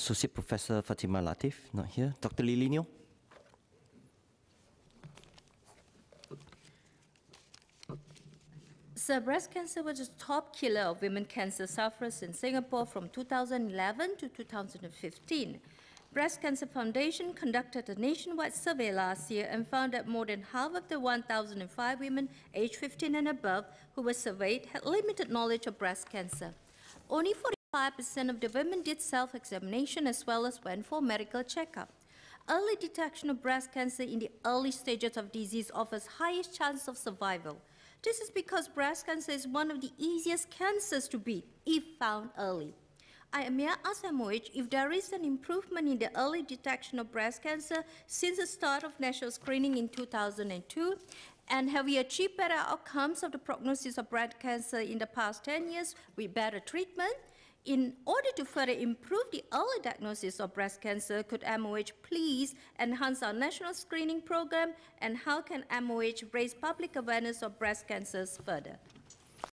Associate Professor Fatimah Lateef, not here. Dr. Lily Neo. So breast cancer was the top killer of women cancer sufferers in Singapore from 2011 to 2015. Breast Cancer Foundation conducted a nationwide survey last year and found that more than half of the 1,005 women aged 15 and above who were surveyed had limited knowledge of breast cancer. Only 45% of the women did self-examination as well as went for medical checkup. Early detection of breast cancer in the early stages of disease offers highest chance of survival. This is because breast cancer is one of the easiest cancers to beat if found early. I am may ask MOH if there is an improvement in the early detection of breast cancer since the start of national screening in 2002, and have we achieved better outcomes of the prognosis of breast cancer in the past 10 years with better treatment? In order to further improve the early diagnosis of breast cancer, could MOH please enhance our national screening program, and how can MOH raise public awareness of breast cancers further?